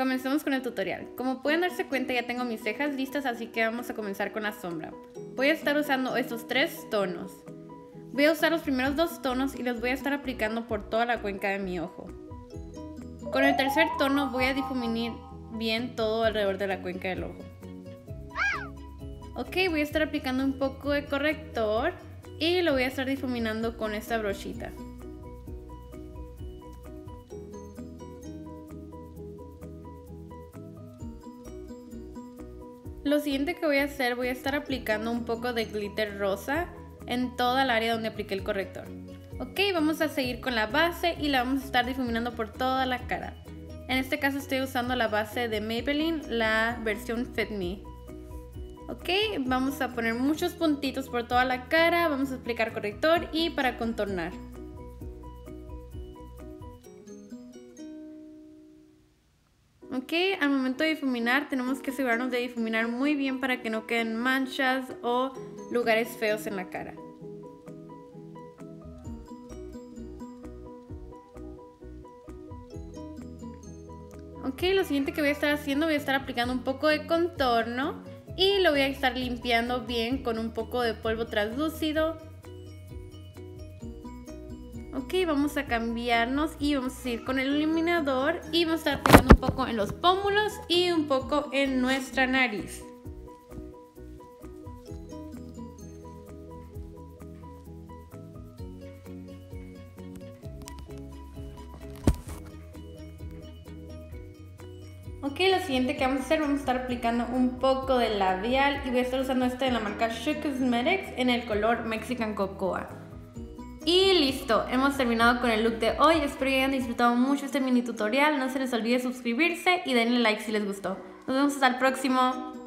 Comencemos con el tutorial. Como pueden darse cuenta ya tengo mis cejas listas así que vamos a comenzar con la sombra. Voy a estar usando estos tres tonos. Voy a usar los primeros dos tonos y los voy a estar aplicando por toda la cuenca de mi ojo. Con el tercer tono voy a difuminar bien todo alrededor de la cuenca del ojo. Ok, voy a estar aplicando un poco de corrector y lo voy a estar difuminando con esta brochita. Lo siguiente que voy a hacer, voy a estar aplicando un poco de glitter rosa en toda el área donde apliqué el corrector. Ok, vamos a seguir con la base y la vamos a estar difuminando por toda la cara. En este caso estoy usando la base de Maybelline, la versión Fit Me. Ok, vamos a poner muchos puntitos por toda la cara, vamos a aplicar corrector y para contornar. Ok, al momento de difuminar tenemos que asegurarnos de difuminar muy bien para que no queden manchas o lugares feos en la cara. Ok, lo siguiente que voy a estar haciendo, voy a estar aplicando un poco de contorno y lo voy a estar limpiando bien con un poco de polvo translúcido Ok, vamos a cambiarnos y vamos a seguir con el iluminador y vamos a estar pegando un poco en los pómulos y un poco en nuestra nariz. Ok, lo siguiente que vamos a hacer, vamos a estar aplicando un poco de labial y voy a estar usando este de la marca Shoe Cosmetics en el color Mexican Cocoa. Y listo, hemos terminado con el look de hoy. Espero que hayan disfrutado mucho este mini tutorial. No se les olvide suscribirse y denle like si les gustó. Nos vemos hasta el próximo.